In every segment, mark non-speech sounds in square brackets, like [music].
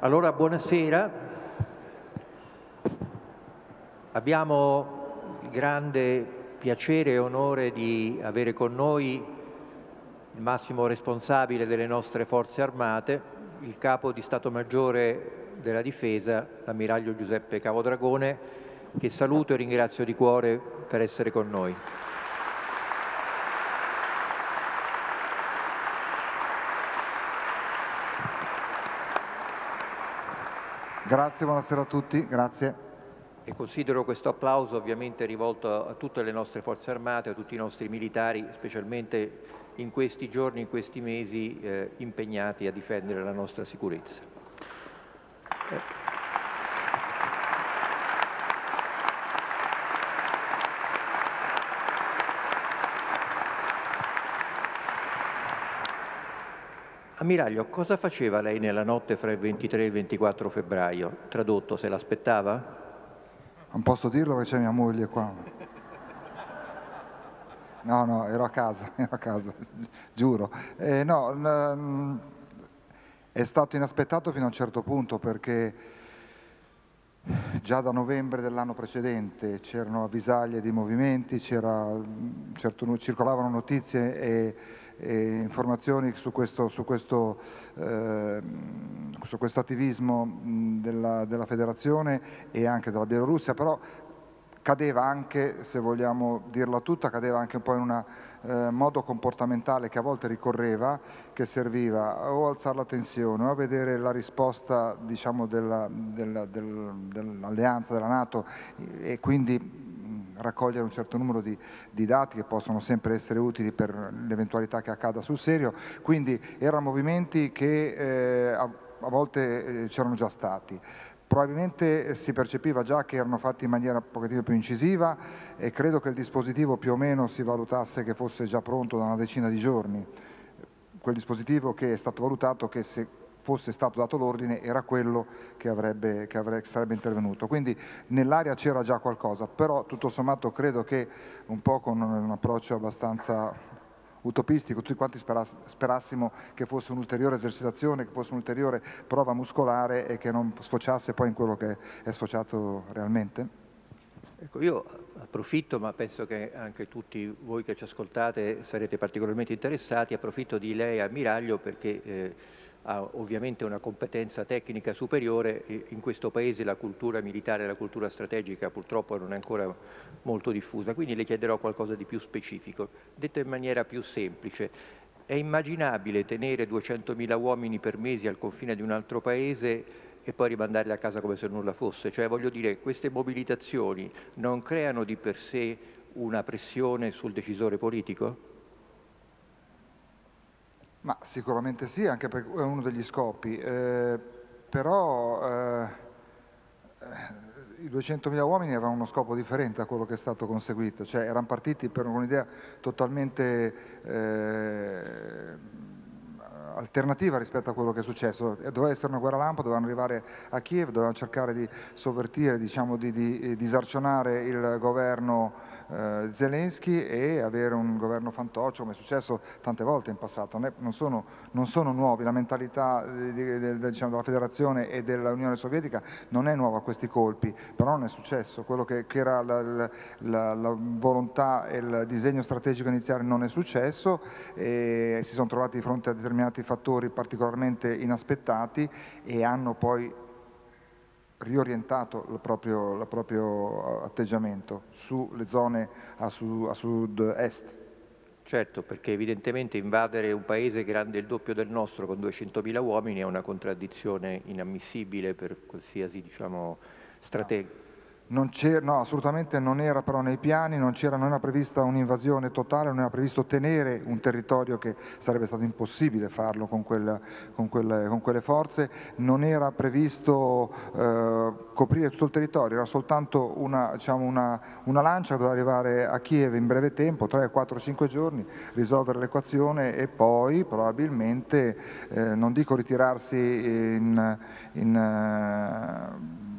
Allora, buonasera. Abbiamo il grande piacere e onore di avere con noi il massimo responsabile delle nostre forze armate, il capo di Stato Maggiore della Difesa, l'ammiraglio Giuseppe Cavodragone, che saluto e ringrazio di cuore per essere con noi. Grazie, buonasera a tutti, grazie. E considero questo applauso ovviamente rivolto a tutte le nostre forze armate, a tutti i nostri militari, specialmente in questi giorni, in questi mesi eh, impegnati a difendere la nostra sicurezza. Eh. Ammiraglio, cosa faceva lei nella notte fra il 23 e il 24 febbraio? Tradotto, se l'aspettava? Non posso dirlo perché c'è mia moglie qua. No, no, ero a casa, [laughs] ero a casa, giuro. Eh, no, è stato inaspettato fino a un certo punto perché già da novembre dell'anno precedente c'erano avvisaglie di movimenti, certo, circolavano notizie e informazioni su questo, su questo, eh, su questo attivismo della, della, federazione e anche della Bielorussia, però cadeva anche, se vogliamo dirla tutta, cadeva anche un po' in un eh, modo comportamentale che a volte ricorreva, che serviva o a alzare la tensione o a vedere la risposta diciamo, dell'alleanza, della, dell della Nato e quindi raccogliere un certo numero di, di, dati che possono sempre essere utili per l'eventualità che accada sul serio, quindi erano movimenti che eh, a, a, volte eh, c'erano già stati. Probabilmente si percepiva già che erano fatti in maniera un pochettino più incisiva e credo che il dispositivo più o meno si valutasse che fosse già pronto da una decina di giorni. Quel dispositivo che è stato valutato che se fosse stato dato l'ordine era quello che, avrebbe, che, avrebbe, sarebbe intervenuto. Quindi nell'area c'era già qualcosa, però tutto sommato credo che un po' con un approccio abbastanza utopistico, tutti quanti sperassimo che fosse un'ulteriore esercitazione, che fosse un'ulteriore prova muscolare e che non sfociasse poi in quello che è sfociato realmente? Ecco, io approfitto, ma penso che anche tutti voi che ci ascoltate sarete particolarmente interessati, approfitto di lei, ammiraglio, perché eh, ha ovviamente una competenza tecnica superiore, in questo paese la cultura militare e la cultura strategica purtroppo non è ancora molto diffusa, quindi le chiederò qualcosa di più specifico. Detto in maniera più semplice, è immaginabile tenere 200.000 uomini per mesi al confine di un altro paese e poi rimandarli a casa come se nulla fosse? Cioè voglio dire, queste mobilitazioni non creano di per sé una pressione sul decisore politico? Ma sicuramente sì, anche perché è uno degli scopi, eh, però eh, i 200.000 uomini avevano uno scopo differente da quello che è stato conseguito, cioè erano partiti per un'idea totalmente eh, alternativa rispetto a quello che è successo. Doveva essere una guerra lampo, dovevano arrivare a Kiev, dovevano cercare di sovvertire, diciamo, di, di disarcionare il governo eh, Zelensky e avere un governo fantoccio come è successo tante volte in passato. Non, sono, non sono, nuovi, la mentalità di, di, di, diciamo, della federazione e dell'Unione Sovietica non è nuova a questi colpi, però non è successo. Quello che, che era la, la, la, volontà e il disegno strategico iniziale non è successo e si sono trovati di fronte a determinati fattori particolarmente inaspettati e hanno poi riorientato il proprio, il proprio atteggiamento sulle zone a, su, a sud-est. Certo, perché evidentemente invadere un paese grande il doppio del nostro con 200.000 uomini è una contraddizione inammissibile per qualsiasi diciamo, strategia. No no, assolutamente non era però nei piani, non, non era prevista un'invasione totale, non era previsto tenere un territorio che sarebbe stato impossibile farlo con, quel, con, quelle, con quelle, forze, non era previsto eh, coprire tutto il territorio, era soltanto una, diciamo una, una lancia che doveva arrivare a Kiev in breve tempo, 3, 4, 5 giorni, risolvere l'equazione e poi probabilmente, eh, non dico ritirarsi in, in eh,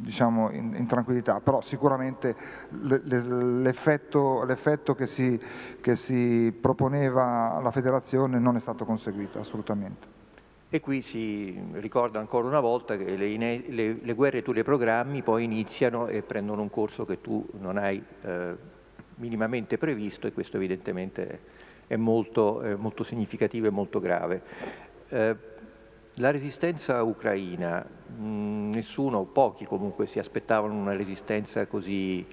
diciamo, in, in, tranquillità, però sicuramente l'effetto, che, si, che si proponeva alla federazione non è stato conseguito assolutamente. E qui si ricorda ancora una volta che le, le, le, guerre tu le programmi, poi iniziano e prendono un corso che tu non hai eh, minimamente previsto e questo evidentemente è molto, è molto significativo e molto grave. Eh, la resistenza ucraina, mh, nessuno, pochi comunque si aspettavano una resistenza così,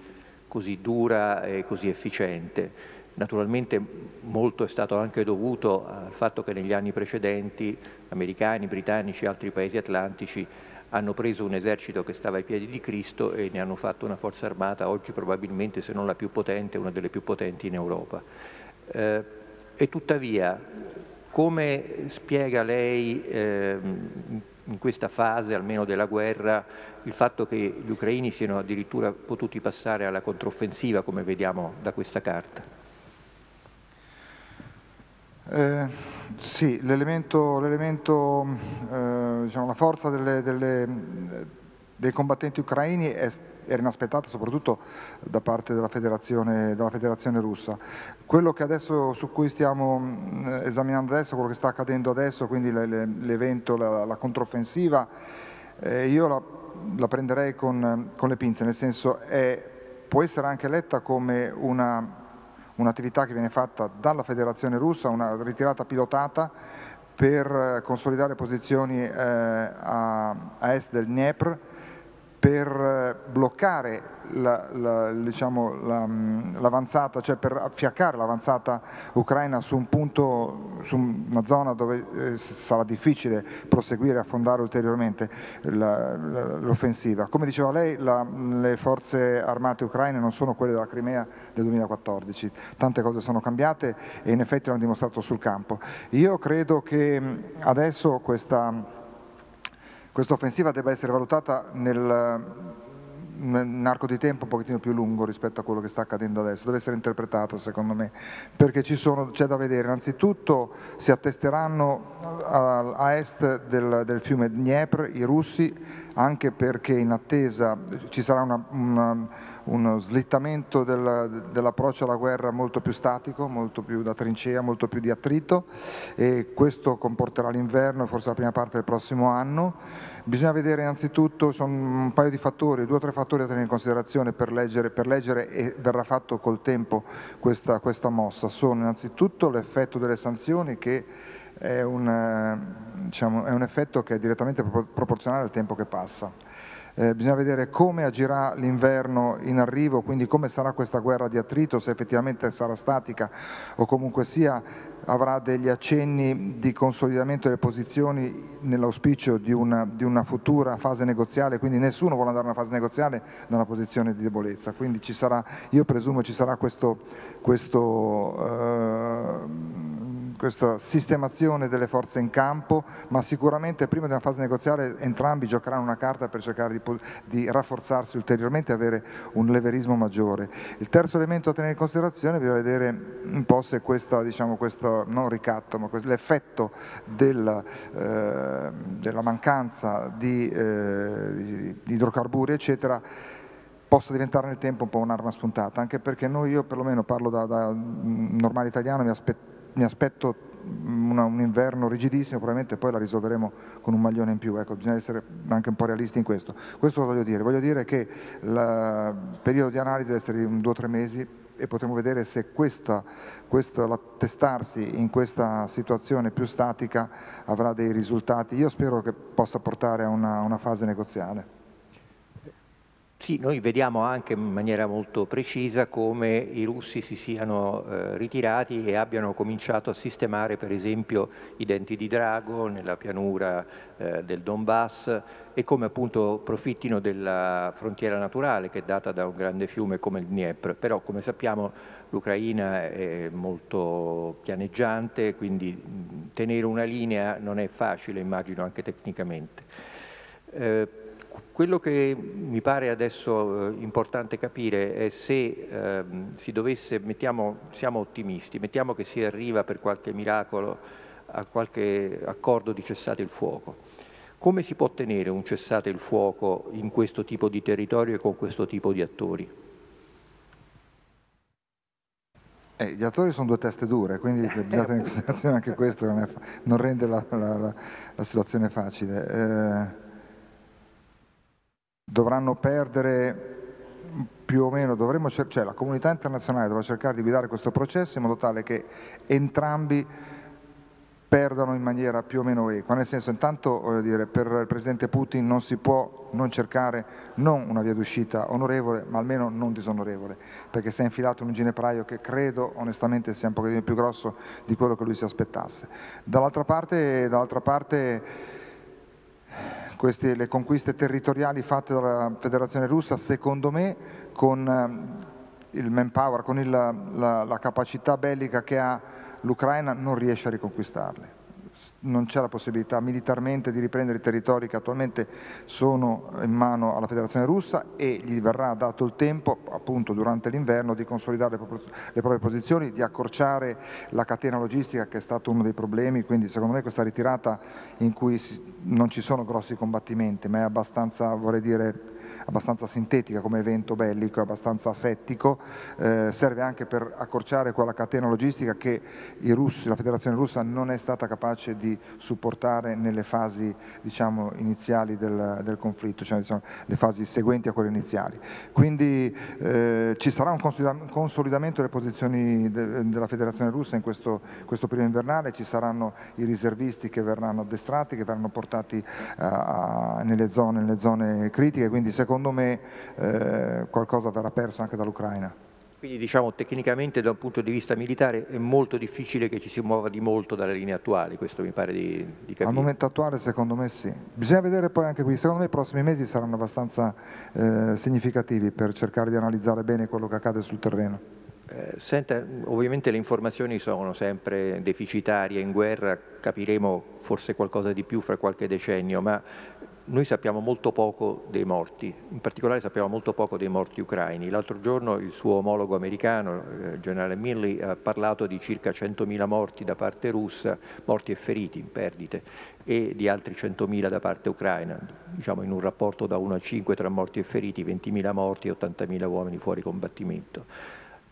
così dura e così efficiente. Naturalmente molto è stato anche dovuto al fatto che negli anni precedenti americani, britannici e altri paesi atlantici hanno preso un esercito che stava ai piedi di Cristo e ne hanno fatto una forza armata oggi probabilmente se non la più potente, una delle più potenti in Europa. Eh, e tuttavia, come spiega lei eh, in questa fase almeno della guerra il fatto che gli ucraini siano addirittura potuti passare alla controffensiva come vediamo da questa carta? Eh, sì, l'elemento, eh, diciamo, la forza delle, delle, dei combattenti ucraini è, era inaspettata soprattutto da parte della federazione, della federazione, russa. Quello adesso, su cui stiamo mm, esaminando adesso, quello che sta accadendo adesso, quindi l'evento, la, la controffensiva, eh, io la, la, prenderei con, con, le pinze, nel senso è, può essere anche letta come una un'attività che viene fatta dalla Federazione russa, una ritirata pilotata per eh, consolidare posizioni eh, a, a est del Dnepr, per eh, bloccare l'avanzata, la, diciamo, cioè per affiaccare l'avanzata ucraina su un punto, su una zona dove eh, sarà difficile proseguire e affondare ulteriormente l'offensiva. Come diceva lei, la, le forze armate ucraine non sono quelle della Crimea del 2014, tante cose sono cambiate e in effetti l'hanno dimostrato sul campo. Io credo che adesso questa questa offensiva debba essere valutata nel, un arco di tempo un pochettino più lungo rispetto a quello che sta accadendo adesso, deve essere interpretata secondo me, perché c'è da vedere, innanzitutto si attesteranno a, a est del, del, fiume Dniepr i russi, anche perché in attesa ci sarà una, una uno slittamento del, dell'approccio alla guerra molto più statico, molto più da trincea, molto più di attrito e questo comporterà l'inverno e forse la prima parte del prossimo anno. Bisogna vedere innanzitutto, sono un paio di fattori, due o tre fattori da tenere in considerazione per leggere, per leggere e verrà fatto col tempo questa, questa mossa. Sono innanzitutto l'effetto delle sanzioni che è un, diciamo, è un effetto che è direttamente proporzionale al tempo che passa eh, bisogna vedere come agirà l'inverno in arrivo, quindi come sarà questa guerra di attrito, se effettivamente sarà statica o comunque sia avrà degli accenni di consolidamento delle posizioni nell'auspicio di una, di una, futura fase negoziale, quindi nessuno vuole andare a una fase negoziale da una posizione di debolezza, quindi sarà, io presumo ci sarà questo, questo eh, questa sistemazione delle forze in campo, ma sicuramente prima di una fase negoziale entrambi giocheranno una carta per cercare di, di rafforzarsi ulteriormente e avere un leverismo maggiore. Il terzo elemento da tenere in considerazione bisogna vedere un po' se questa, diciamo, questo, non ricatto, ma l'effetto del, eh, della mancanza di, eh, di idrocarburi, eccetera, possa diventare nel tempo un po' un'arma spuntata, anche perché noi, io perlomeno parlo da, da normale italiano, mi aspetto mi aspetto una, un inverno rigidissimo, probabilmente poi la risolveremo con un maglione in più, ecco, bisogna essere anche un po' realisti in questo. Questo lo voglio dire, voglio dire che il periodo di analisi deve essere di due o tre mesi e potremo vedere se questa, questa, l'attestarsi in questa situazione più statica avrà dei risultati. Io spero che possa portare a una, una fase negoziale. Sì, noi vediamo anche in maniera molto precisa come i russi si siano eh, ritirati e abbiano cominciato a sistemare per esempio i denti di drago nella pianura eh, del Donbass e come appunto profittino della frontiera naturale che è data da un grande fiume come il Dniepr, però come sappiamo l'Ucraina è molto pianeggiante, quindi tenere una linea non è facile, immagino anche tecnicamente. Eh, quello che mi pare adesso eh, importante capire è se eh, si dovesse, mettiamo, siamo ottimisti, mettiamo che si arriva per qualche miracolo a qualche accordo di cessate il fuoco. Come si può ottenere un cessate il fuoco in questo tipo di territorio e con questo tipo di attori? Eh, gli attori sono due teste dure, quindi [laughs] bisogna in considerazione anche questo, non, è, non rende la, la, la, la, situazione facile. Eh, dovranno perdere più o meno, dovremmo, cioè la comunità internazionale dovrà cercare di guidare questo processo in modo tale che entrambi perdano in maniera più o meno equa, nel senso intanto dire, per il Presidente Putin non si può non cercare non una via d'uscita onorevole ma almeno non disonorevole perché si è infilato in un ginepraio che credo onestamente sia un pochettino più grosso di quello che lui si aspettasse. Dall'altra parte, dall parte queste, le conquiste territoriali fatte dalla Federazione Russa secondo me con ehm, il manpower, con il, la, la capacità bellica che ha l'Ucraina non riesce a riconquistarle. Non c'è la possibilità militarmente di riprendere i territori che attualmente sono in mano alla Federazione russa e gli verrà dato il tempo, appunto durante l'inverno, di consolidare le, proprie posizioni, di accorciare la catena logistica che è stato uno dei problemi, quindi secondo me questa ritirata in cui non ci sono grossi combattimenti, ma è abbastanza, vorrei dire, abbastanza sintetica come evento bellico, abbastanza asettico, eh, serve anche per accorciare quella catena logistica che russi, la federazione russa non è stata capace di supportare nelle fasi diciamo, iniziali del, del conflitto, cioè diciamo, le fasi seguenti a quelle iniziali. Quindi eh, ci sarà un consolidamento delle posizioni de, della federazione russa in questo, questo periodo invernale, ci saranno i riservisti che verranno addestrati, che verranno portati uh, nelle, zone, nelle zone critiche, quindi secondo secondo me eh, qualcosa verrà perso anche dall'Ucraina. Quindi diciamo tecnicamente da un punto di vista militare è molto difficile che ci si muova di molto dalle linee attuali, questo mi pare di, di capire. Al momento attuale secondo me sì. Bisogna vedere poi anche qui, secondo me i prossimi mesi saranno abbastanza eh, significativi per cercare di analizzare bene quello che accade sul terreno. Eh, senta, ovviamente le informazioni sono sempre deficitarie in guerra, capiremo forse qualcosa di più fra qualche decennio, ma noi sappiamo molto poco dei morti, in particolare sappiamo molto poco dei morti ucraini. L'altro giorno il suo omologo americano, il eh, generale Milley, ha parlato di circa 100.000 morti da parte russa, morti e feriti in perdite, e di altri 100.000 da parte ucraina, diciamo in un rapporto da 1 a 5 tra morti e feriti, 20.000 morti e 80.000 uomini fuori combattimento.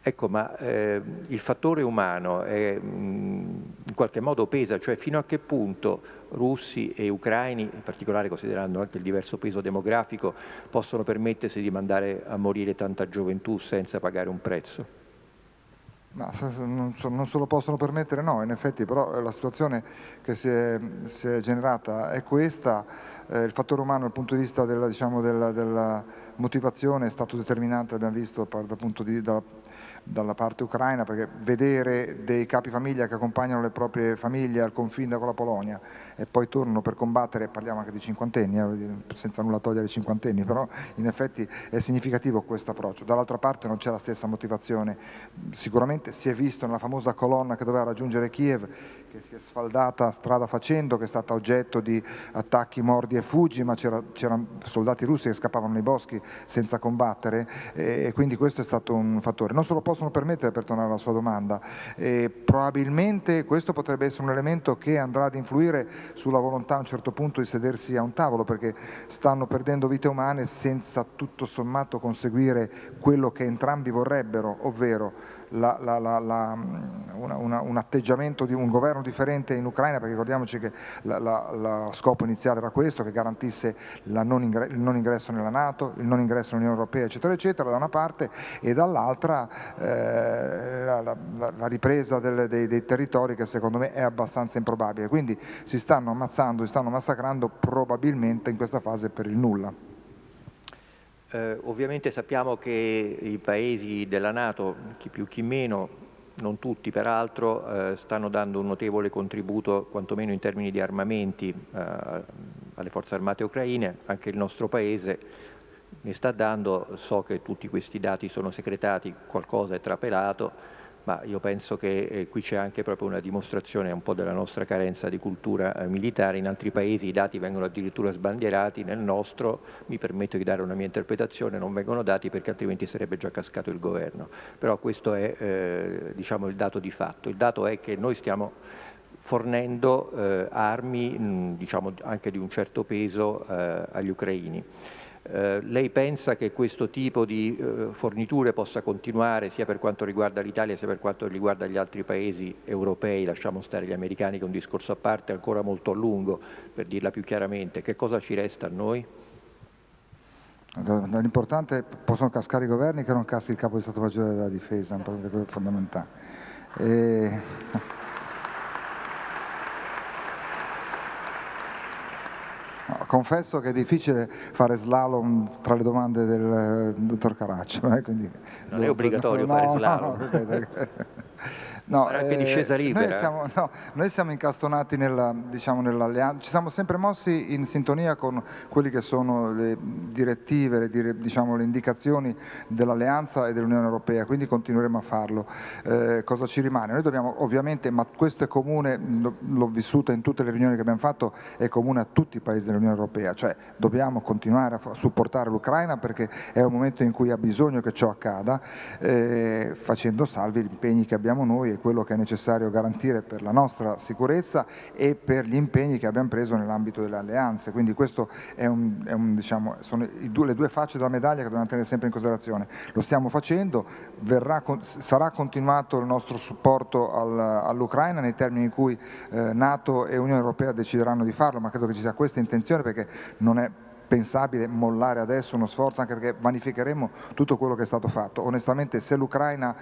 Ecco, ma eh, il fattore umano è, in qualche modo pesa, cioè fino a che punto russi e ucraini, in particolare considerando anche il diverso peso demografico, possono permettersi di mandare a morire tanta gioventù senza pagare un prezzo? Ma non, non se lo possono permettere, no, in effetti però la situazione che si è, si è generata è questa, eh, il fattore umano dal punto di vista della, diciamo, della, della motivazione è stato determinante, abbiamo visto dal punto di, vista dalla parte ucraina perché vedere dei capi famiglia che accompagnano le proprie famiglie al confine con la Polonia e poi tornano per combattere, parliamo anche di cinquantenni, eh, senza nulla togliere i cinquantenni, però in effetti è significativo questo approccio. Dall'altra parte non c'è la stessa motivazione, sicuramente si è visto nella famosa colonna che doveva raggiungere Kiev che si è sfaldata strada facendo, che è stata oggetto di attacchi, mordi e fuggi, ma c'erano soldati russi che scappavano nei boschi senza combattere e quindi questo è stato un fattore. Non se lo possono permettere per tornare alla sua domanda, e probabilmente questo potrebbe essere un elemento che andrà ad influire sulla volontà a un certo punto di sedersi a un tavolo perché stanno perdendo vite umane senza tutto sommato conseguire quello che entrambi vorrebbero, ovvero la, la, la, una, una, un atteggiamento di un governo differente in Ucraina, perché ricordiamoci che lo scopo iniziale era questo, che garantisse non ingresso, il non ingresso nella Nato, il non ingresso nell'Unione Europea, eccetera, eccetera, da una parte, e dall'altra eh, la, ripresa del, dei, dei territori che secondo me è abbastanza improbabile. Quindi si stanno ammazzando, si stanno massacrando probabilmente in questa fase per il nulla. Eh, ovviamente sappiamo che i paesi della Nato, chi più chi meno, non tutti peraltro, eh, stanno dando un notevole contributo, quantomeno in termini di armamenti, eh, alle forze armate ucraine, anche il nostro Paese ne sta dando, so che tutti questi dati sono secretati, qualcosa è trapelato, ma io penso che eh, qui c'è anche proprio una dimostrazione un po' della nostra carenza di cultura eh, militare, in altri paesi i dati vengono addirittura sbandierati, nel nostro, mi permetto di dare una mia interpretazione, non vengono dati perché altrimenti sarebbe già cascato il governo, però questo è eh, diciamo, il dato di fatto, il dato è che noi stiamo fornendo eh, armi mh, diciamo, anche di un certo peso eh, agli ucraini. Eh, lei pensa che questo tipo di eh, forniture possa continuare sia per quanto riguarda l'Italia sia per quanto riguarda gli altri paesi europei, lasciamo stare gli americani che un discorso a parte ancora molto a lungo, per dirla più chiaramente, che cosa ci resta a noi? L'importante è che possono cascare i governi che non caschi il capo di Stato Maggiore della Difesa, è un fondamentale. E... confesso che è difficile fare slalom tra le domande del dottor Caraccio. Eh, quindi, non è obbligatorio no, fare slalom. No, no, No, anche eh, discesa libera. Noi siamo, no, noi siamo incastonati nella, diciamo, nell'alleanza, ci siamo sempre mossi in sintonia con quelle che sono le direttive, le, dire, diciamo, le indicazioni dell'alleanza e dell'Unione Europea, quindi continueremo a farlo. Eh, cosa ci rimane? Noi dobbiamo ovviamente, ma questo è comune, l'ho vissuto in tutte le riunioni che abbiamo fatto, è comune a tutti i paesi dell'Unione Europea, cioè dobbiamo continuare a supportare l'Ucraina perché è un momento in cui ha bisogno che ciò accada, eh, facendo salvi gli impegni che abbiamo noi quello che è necessario garantire per la nostra sicurezza e per gli impegni che abbiamo preso nell'ambito delle alleanze. Quindi un, diciamo, sono due, le due facce della medaglia che dobbiamo tenere sempre in considerazione. Lo stiamo facendo, verrà, sarà continuato il nostro supporto al, all'Ucraina nei termini in cui eh, Nato e Unione Europea decideranno di farlo, ma credo che ci sia questa intenzione perché non è pensabile mollare adesso uno sforzo anche perché vanificheremo tutto quello che è stato fatto. Onestamente se l'Ucraina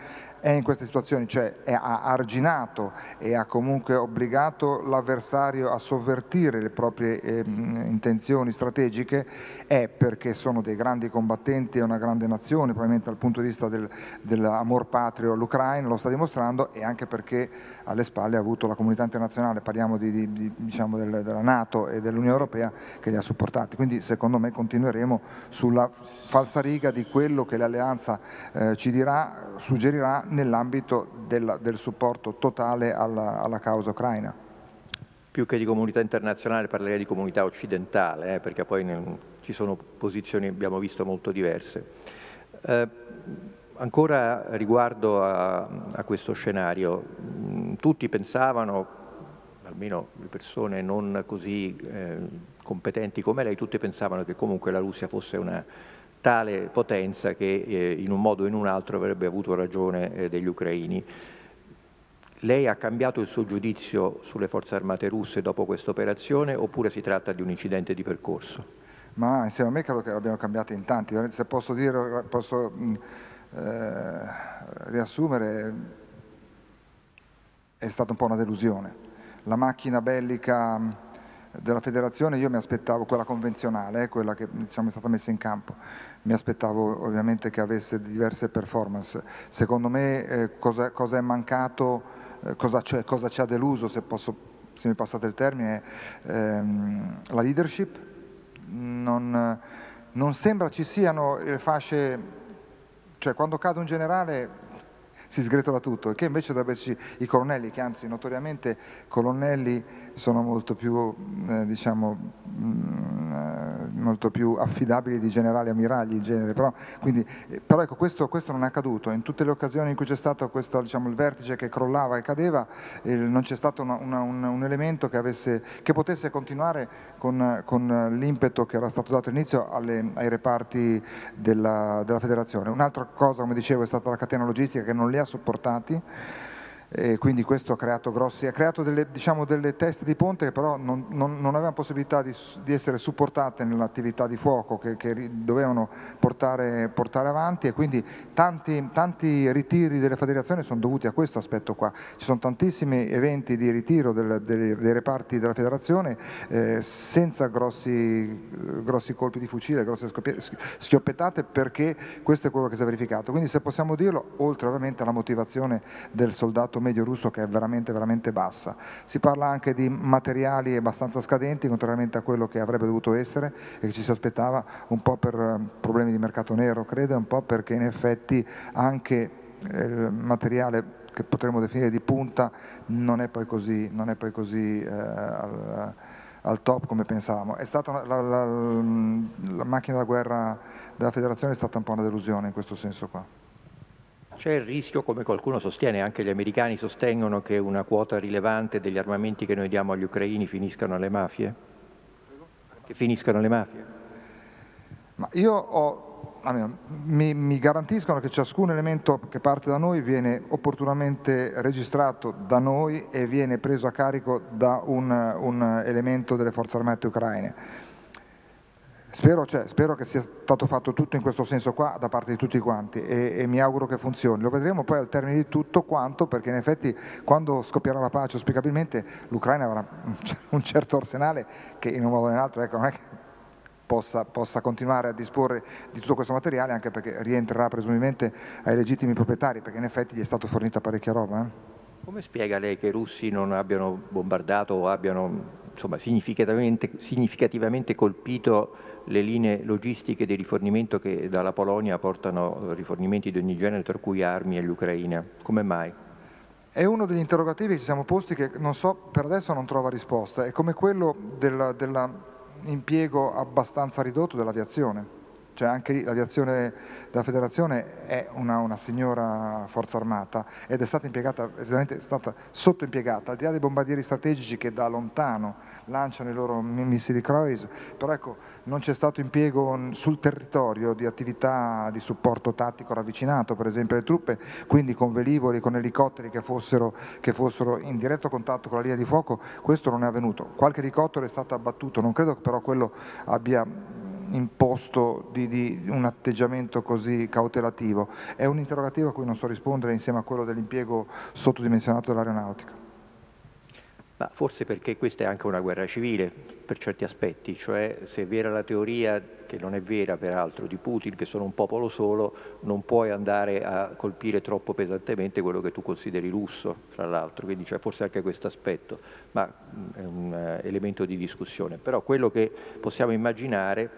in queste situazioni, cioè ha arginato e ha comunque obbligato l'avversario a sovvertire le proprie eh, intenzioni strategiche, è perché sono dei grandi combattenti, è una grande nazione, probabilmente dal punto di vista del, dell'amor patrio l'Ucraina lo sta dimostrando e anche perché alle spalle ha avuto la comunità internazionale, parliamo di, di, di, diciamo del, della Nato e dell'Unione Europea che li ha supportati. Quindi secondo me continueremo sulla falsariga di quello che l'alleanza eh, ci dirà, suggerirà nell'ambito del, supporto totale alla, alla, causa ucraina. Più che di comunità internazionale parlerei di comunità occidentale, eh, perché poi nel, ci sono posizioni, abbiamo visto, molto diverse. Eh, ancora riguardo a, a questo scenario, mh, tutti pensavano, almeno le persone non così eh, competenti come lei, tutti pensavano che comunque la Russia fosse una tale potenza che eh, in un modo o in un altro avrebbe avuto ragione eh, degli ucraini. Lei ha cambiato il suo giudizio sulle forze armate russe dopo questa operazione oppure si tratta di un incidente di percorso? Ma insieme a me credo che l'abbiano cambiato in tanti, se posso dire, posso mh, eh, riassumere, è stata un po' una delusione. La macchina bellica della federazione io mi aspettavo quella convenzionale, eh, quella che diciamo, è stata messa in campo, mi aspettavo ovviamente che avesse diverse performance. Secondo me eh, cosa, cosa, è mancato, eh, cosa, cioè, cosa, ci ha deluso, se, posso, se mi passate il termine, ehm, la leadership. Non, non sembra ci siano le fasce, cioè quando cade un generale si sgretola tutto, e che invece dovrebbe esserci i colonnelli, che anzi notoriamente colonnelli sono molto più, eh, diciamo, mh, mm, eh, molto più affidabili di generali ammiragli in genere, però, quindi, eh, però ecco, questo, questo, non è accaduto, in tutte le occasioni in cui c'è stato questo, diciamo, il vertice che crollava e cadeva, eh, non c'è stato una, una, un, un, elemento che, avesse, che, potesse continuare con, con l'impeto che era stato dato all'inizio ai reparti della, della federazione. Un'altra cosa, come dicevo, è stata la catena logistica che non li ha sopportati, e quindi questo ha creato, grossi, ha creato delle, diciamo, delle, teste di ponte che però non, non, non avevano possibilità di, di, essere supportate nell'attività di fuoco che, che dovevano portare, portare, avanti e quindi tanti, tanti, ritiri delle federazioni sono dovuti a questo aspetto qua. Ci sono tantissimi eventi di ritiro del, del, dei reparti della federazione eh, senza grossi, grossi, colpi di fucile, grosse schioppettate perché questo è quello che si è verificato. Quindi se possiamo dirlo, oltre ovviamente alla motivazione del soldato medio russo che è veramente, veramente bassa. Si parla anche di materiali abbastanza scadenti, contrariamente a quello che avrebbe dovuto essere e che ci si aspettava un po' per eh, problemi di mercato nero, credo, un po' perché in effetti anche eh, il materiale che potremmo definire di punta non è poi così, è poi così eh, al, al, top come pensavamo. La, la, la, la macchina da guerra della federazione è stata un po' una delusione in questo senso qua. C'è il rischio, come qualcuno sostiene, anche gli americani sostengono che una quota rilevante degli armamenti che noi diamo agli ucraini finiscano alle mafie? Che finiscano alle mafie? Ma io ho, mi, mi, garantiscono che ciascun elemento che parte da noi viene opportunamente registrato da noi e viene preso a carico da un, un elemento delle forze armate ucraine. Spero, cioè, spero, che sia stato fatto tutto in questo senso qua da parte di tutti quanti e, e, mi auguro che funzioni. Lo vedremo poi al termine di tutto quanto, perché in effetti quando scoppierà la pace auspicabilmente l'Ucraina avrà [laughs] un certo arsenale che in un modo o nell'altro ecco, non è che possa, possa, continuare a disporre di tutto questo materiale anche perché rientrerà presumibilmente ai legittimi proprietari perché in effetti gli è stato fornita parecchia roba. Eh? Come spiega lei che i russi non abbiano bombardato o abbiano insomma, significativamente, significativamente colpito le linee logistiche di rifornimento che dalla Polonia portano rifornimenti di ogni genere, tra cui armi all'Ucraina. Come mai? È uno degli interrogativi che ci siamo posti che non so, per adesso non trova risposta, è come quello dell'impiego abbastanza ridotto dell'aviazione cioè anche lì l'aviazione della federazione è una, una, signora forza armata ed è stata impiegata, è stata sottoimpiegata, al di là dei bombardieri strategici che da lontano lanciano i loro missili Croix, però ecco, non c'è stato impiego sul territorio di attività di supporto tattico ravvicinato, per esempio alle truppe, quindi con velivoli, con elicotteri che fossero, che fossero in diretto contatto con la linea di fuoco, questo non è avvenuto. Qualche elicottero è stato abbattuto, non credo però quello abbia imposto di, di, un atteggiamento così cautelativo? È un interrogativo a cui non so rispondere insieme a quello dell'impiego sottodimensionato dell'aeronautica. Ma forse perché questa è anche una guerra civile per certi aspetti, cioè se è vera la teoria, che non è vera peraltro, di Putin, che sono un popolo solo, non puoi andare a colpire troppo pesantemente quello che tu consideri russo, fra l'altro, quindi c'è forse anche questo aspetto, ma è un uh, elemento di discussione. Però quello che possiamo immaginare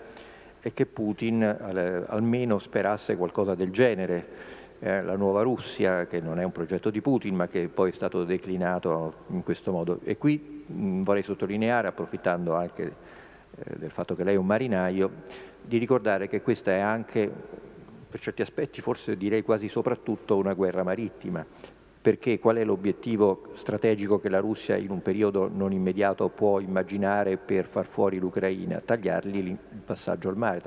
è che Putin al, almeno sperasse qualcosa del genere, eh, la nuova Russia, che non è un progetto di Putin, ma che poi è stato declinato in questo modo. E qui mh, vorrei sottolineare, approfittando anche eh, del fatto che lei è un marinaio, di ricordare che questa è anche, per certi aspetti, forse direi quasi soprattutto, una guerra marittima, perché qual è l'obiettivo strategico che la Russia in un periodo non immediato può immaginare per far fuori l'Ucraina? Tagliargli il passaggio al mare,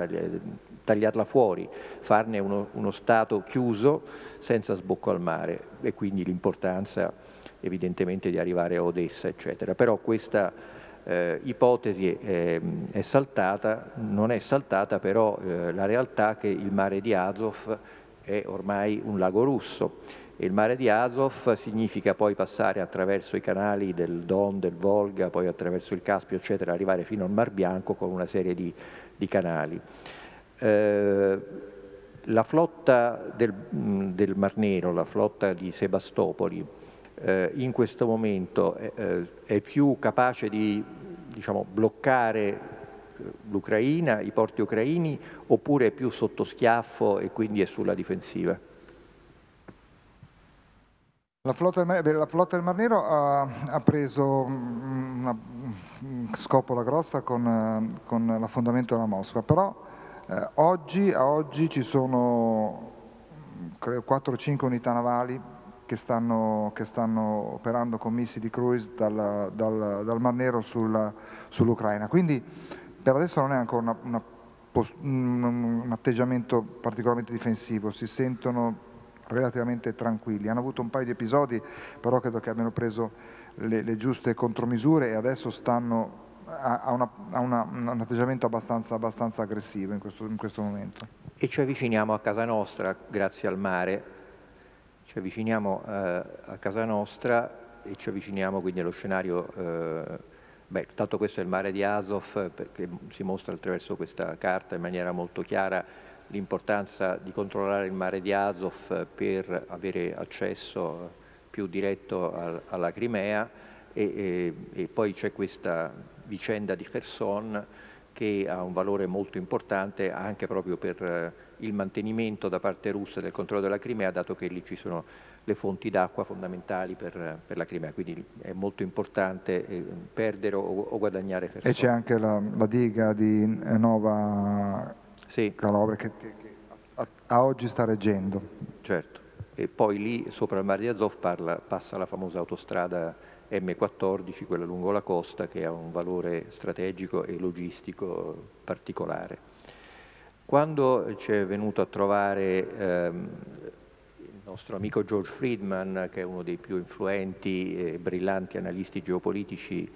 tagliarla fuori, farne uno, uno Stato chiuso senza sbocco al mare e quindi l'importanza evidentemente di arrivare a Odessa, eccetera. Però questa eh, ipotesi è, è, saltata, non è saltata però eh, la realtà che il mare di Azov è ormai un lago russo il mare di Azov significa poi passare attraverso i canali del Don, del Volga, poi attraverso il Caspio, eccetera, arrivare fino al Mar Bianco con una serie di, di canali. Eh, la flotta del, del, Mar Nero, la flotta di Sebastopoli, eh, in questo momento è, eh, è più capace di diciamo, bloccare eh, l'Ucraina, i porti ucraini, oppure è più sotto schiaffo e quindi è sulla difensiva? La flotta, del, la flotta del Mar Nero ha, ha preso una scopola grossa con, con l'affondamento della Mosca, però eh, oggi, a oggi ci sono credo 4 5 unità navali che stanno, che stanno operando con missili cruise dal, dal, dal Mar Nero sul, sull'Ucraina. Quindi per adesso non è ancora una, una un atteggiamento particolarmente difensivo, si sentono relativamente tranquilli. Hanno avuto un paio di episodi, però credo che abbiano preso le, le giuste contromisure e adesso stanno a, una, a una, un atteggiamento abbastanza, abbastanza aggressivo in questo, in questo, momento. E ci avviciniamo a casa nostra grazie al mare, ci avviciniamo eh, a casa nostra e ci avviciniamo quindi allo scenario, eh, beh, tanto questo è il mare di Azov perché si mostra attraverso questa carta in maniera molto chiara l'importanza di controllare il mare di Azov per avere accesso più diretto al, alla Crimea e, e, e poi c'è questa vicenda di Kherson che ha un valore molto importante anche proprio per eh, il mantenimento da parte russa del controllo della Crimea, dato che lì ci sono le fonti d'acqua fondamentali per, per, la Crimea, quindi è molto importante eh, perdere o, o guadagnare Kherson. E c'è anche la, la diga di Nova sì. Calabria che, che, che a, a, oggi sta reggendo. Certo, e poi lì sopra il mare di Azov parla, passa la famosa autostrada M14, quella lungo la costa, che ha un valore strategico e logistico particolare. Quando ci è venuto a trovare ehm, il nostro amico George Friedman, che è uno dei più influenti e brillanti analisti geopolitici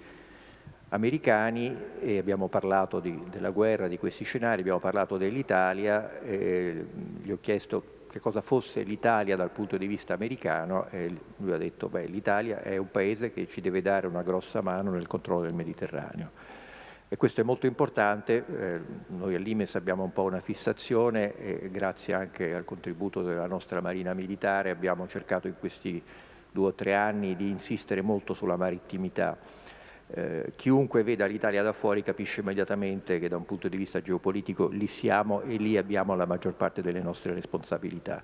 americani e abbiamo parlato di, della guerra, di questi scenari, abbiamo parlato dell'Italia, gli ho chiesto che cosa fosse l'Italia dal punto di vista americano e lui ha detto beh l'Italia è un paese che ci deve dare una grossa mano nel controllo del Mediterraneo. E questo è molto importante, eh, noi all'Imes abbiamo un po' una fissazione e grazie anche al contributo della nostra Marina Militare abbiamo cercato in questi due o tre anni di insistere molto sulla marittimità eh, chiunque veda l'Italia da fuori capisce immediatamente che da un punto di vista geopolitico lì siamo e lì abbiamo la maggior parte delle nostre responsabilità.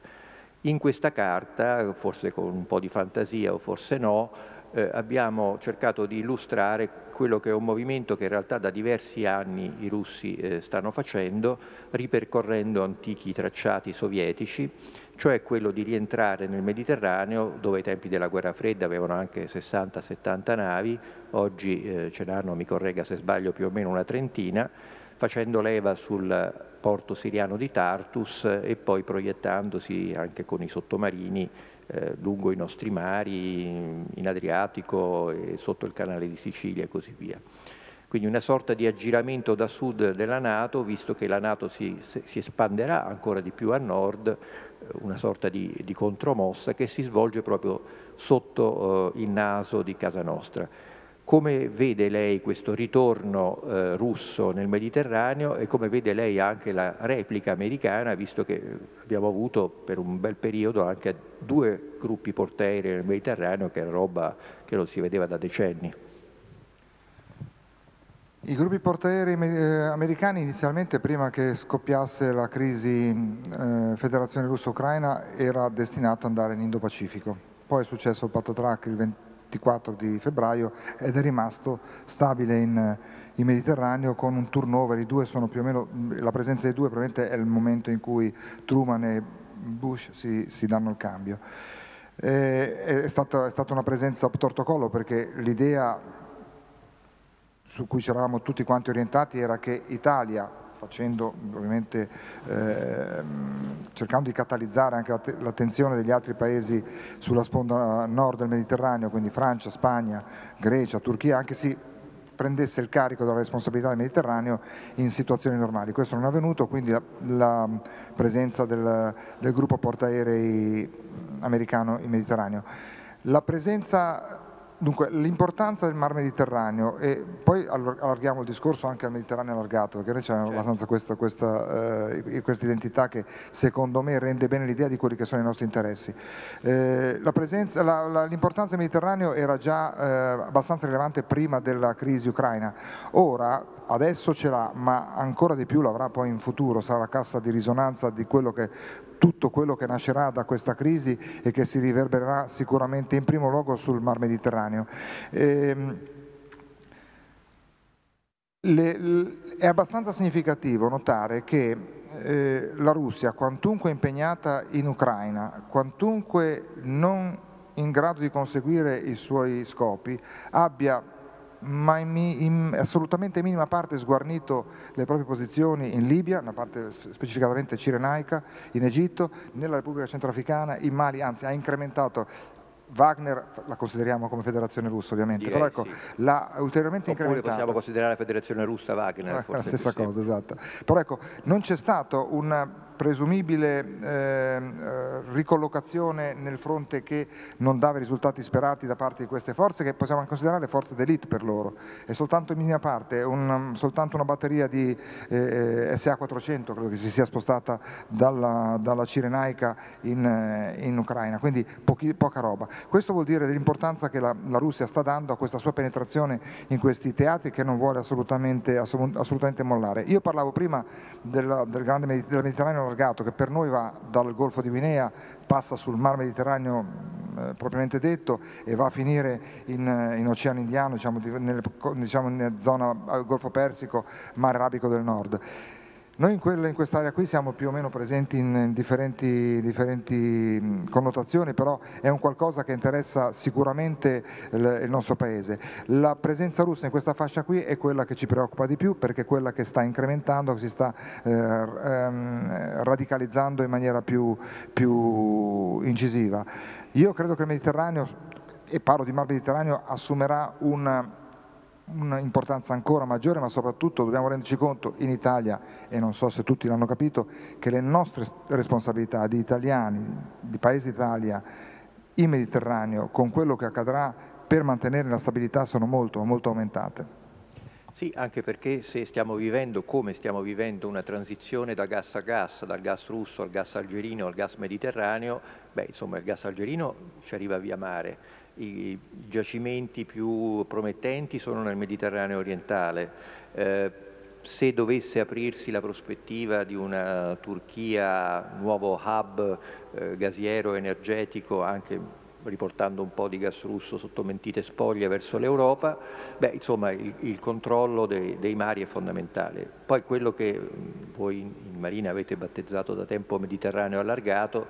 In questa carta, forse con un po' di fantasia o forse no, eh, abbiamo cercato di illustrare quello che è un movimento che in realtà da diversi anni i russi eh, stanno facendo, ripercorrendo antichi tracciati sovietici, cioè quello di rientrare nel Mediterraneo dove ai tempi della guerra fredda avevano anche 60-70 navi, oggi eh, ce n'hanno, mi corregga se sbaglio, più o meno una trentina, facendo leva sul porto siriano di Tartus e poi proiettandosi anche con i sottomarini eh, lungo i nostri mari, in Adriatico e sotto il canale di Sicilia e così via. Quindi una sorta di aggiramento da sud della Nato, visto che la Nato si, si espanderà ancora di più a nord, eh, una sorta di, di contromossa che si svolge proprio sotto uh, il naso di casa nostra. Come vede lei questo ritorno eh, russo nel Mediterraneo e come vede lei anche la replica americana, visto che abbiamo avuto per un bel periodo anche due gruppi portaerei nel Mediterraneo, che è roba che non si vedeva da decenni? I gruppi portaerei eh, americani inizialmente, prima che scoppiasse la crisi eh, Federazione Russo-Ucraina, era destinato ad andare in Indo-Pacifico. Poi è successo il Patotrack il 24 di febbraio ed è rimasto stabile in, in, Mediterraneo con un turnover, i due sono più o meno, la presenza dei due probabilmente è il momento in cui Truman e Bush si, si danno il cambio. Eh, è, stata, è stata una presenza tortocollo perché l'idea su cui ci eravamo tutti quanti orientati era che Italia, facendo ovviamente eh, cercando di catalizzare anche l'attenzione degli altri paesi sulla sponda nord del Mediterraneo, quindi Francia, Spagna, Grecia, Turchia, anche se prendesse il carico della responsabilità del Mediterraneo in situazioni normali. Questo non è avvenuto, quindi la, la presenza del, del gruppo portaerei americano in Mediterraneo. La presenza Dunque, l'importanza del Mar Mediterraneo e poi allarghiamo il discorso anche al Mediterraneo allargato, perché noi abbiamo certo. abbastanza questa, questa, eh, questa, identità che secondo me rende bene l'idea di quelli che sono i nostri interessi. Eh, l'importanza del Mediterraneo era già eh, abbastanza rilevante prima della crisi ucraina, ora adesso ce l'ha, ma ancora di più l'avrà poi in futuro, sarà la cassa di risonanza di quello che tutto quello che nascerà da questa crisi e che si riverbererà sicuramente in primo luogo sul Mar Mediterraneo. Ehm, le, è abbastanza significativo notare che eh, la Russia, quantunque impegnata in Ucraina, quantunque non in grado di conseguire i suoi scopi, abbia ma in, in, assolutamente minima parte sguarnito le proprie posizioni in Libia, una parte specificatamente cirenaica, in Egitto, nella Repubblica Centroafricana, in Mali, anzi ha incrementato Wagner la consideriamo come federazione russa ovviamente, Direi però ecco, sì. l'ha ulteriormente Oppure incrementata. possiamo considerare la federazione russa Wagner. Eh, la stessa cosa, esatto. Però ecco, non c'è stato un presumibile eh, ricollocazione nel fronte che non dava i risultati sperati da parte di queste forze, che possiamo considerare forze d'elite per loro. È soltanto in minima parte, un, soltanto una batteria di eh, SA-400 credo che si sia spostata dalla, dalla Cirenaica in, eh, in, Ucraina, quindi pochi, poca roba. Questo vuol dire l'importanza che la, la, Russia sta dando a questa sua penetrazione in questi teatri che non vuole assolutamente, assolutamente mollare. Io parlavo prima della, del grande Mediterraneo allargato che per noi va dal Golfo di Guinea, passa sul Mar Mediterraneo eh, propriamente detto e va a finire in, in Oceano Indiano, diciamo, nelle, diciamo, nella zona Golfo Persico, Mare Arabico del Nord. Noi in, quella, in quest'area qui siamo più o meno presenti in differenti, differenti, connotazioni, però è un qualcosa che interessa sicuramente il, il, nostro Paese. La presenza russa in questa fascia qui è quella che ci preoccupa di più perché è quella che sta incrementando, che si sta eh, ehm, radicalizzando in maniera più, più incisiva. Io credo che il Mediterraneo, e parlo di Mar Mediterraneo, assumerà un un'importanza ancora maggiore, ma soprattutto dobbiamo renderci conto in Italia, e non so se tutti l'hanno capito, che le nostre responsabilità di italiani, di Paese d'Italia, in Mediterraneo, con quello che accadrà per mantenere la stabilità sono molto, molto aumentate. Sì, anche perché se stiamo vivendo, come stiamo vivendo, una transizione da gas a gas, dal gas russo al gas algerino al gas mediterraneo, beh, insomma il gas algerino ci arriva via mare, i giacimenti più promettenti sono nel Mediterraneo orientale. Eh, se dovesse aprirsi la prospettiva di una Turchia nuovo hub eh, gasiero energetico anche riportando un po' di gas russo sotto mentite spoglie verso l'Europa, beh, insomma il, il controllo dei, dei, mari è fondamentale. Poi quello che voi in Marina avete battezzato da tempo Mediterraneo allargato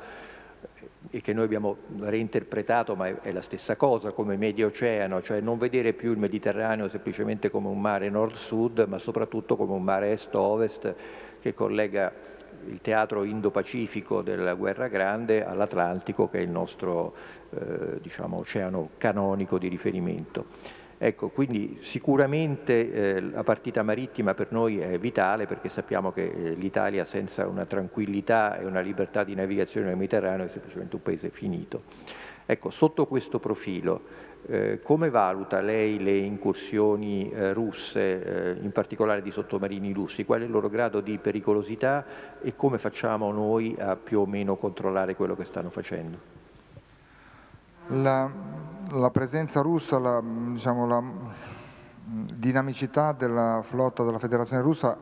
e che noi abbiamo reinterpretato, ma è, la stessa cosa come medio oceano, cioè non vedere più il Mediterraneo semplicemente come un mare nord-sud, ma soprattutto come un mare est-ovest che collega il teatro indo-pacifico della guerra grande all'Atlantico, che è il nostro eh, diciamo, oceano canonico di riferimento. Ecco, quindi sicuramente eh, la partita marittima per noi è vitale perché sappiamo che eh, l'Italia senza una tranquillità e una libertà di navigazione nel Mediterraneo è semplicemente un paese finito. Ecco, sotto questo profilo, eh, come valuta lei le incursioni eh, russe, eh, in particolare di sottomarini russi? Qual è il loro grado di pericolosità e come facciamo noi a più o meno controllare quello che stanno facendo? La la presenza russa, la, diciamo, la dinamicità della flotta della Federazione russa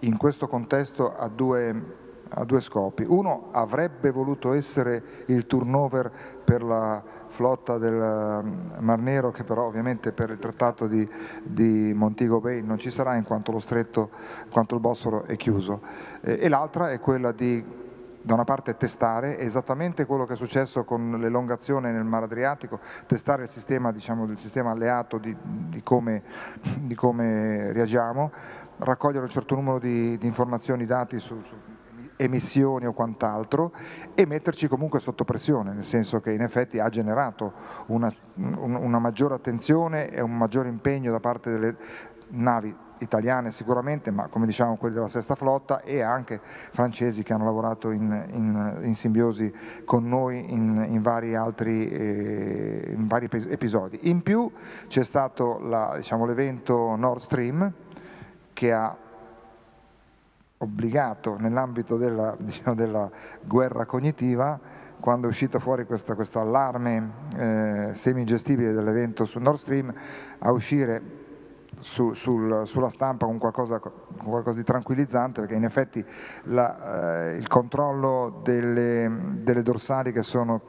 in questo contesto ha due, ha due scopi. Uno avrebbe voluto essere il turnover per la flotta del Mar Nero che però ovviamente per il trattato di, di Montego Bay non ci sarà in quanto lo stretto, in quanto il Bossoro è chiuso. e, e l'altra è quella di da una parte testare esattamente quello che è successo con l'elongazione nel Mar Adriatico, testare il sistema, diciamo, il sistema alleato di, di, come, di, come, reagiamo, raccogliere un certo numero di, di informazioni, dati su, su emissioni o quant'altro e metterci comunque sotto pressione, nel senso che in effetti ha generato una, una maggiore attenzione e un maggiore impegno da parte delle navi italiane sicuramente, ma come diciamo quelli della sesta flotta e anche francesi che hanno lavorato in, in, in simbiosi con noi in, in vari altri eh, vari episodi. In più c'è stato diciamo, l'evento Nord Stream che ha obbligato nell'ambito della, [laughs] diciamo, della, guerra cognitiva quando è uscito fuori questo quest allarme eh, semi-ingestibile dell'evento su Nord Stream a uscire su, sul, sulla stampa con qualcosa, con qualcosa, di tranquillizzante perché in effetti la, eh, il controllo delle, delle, dorsali che sono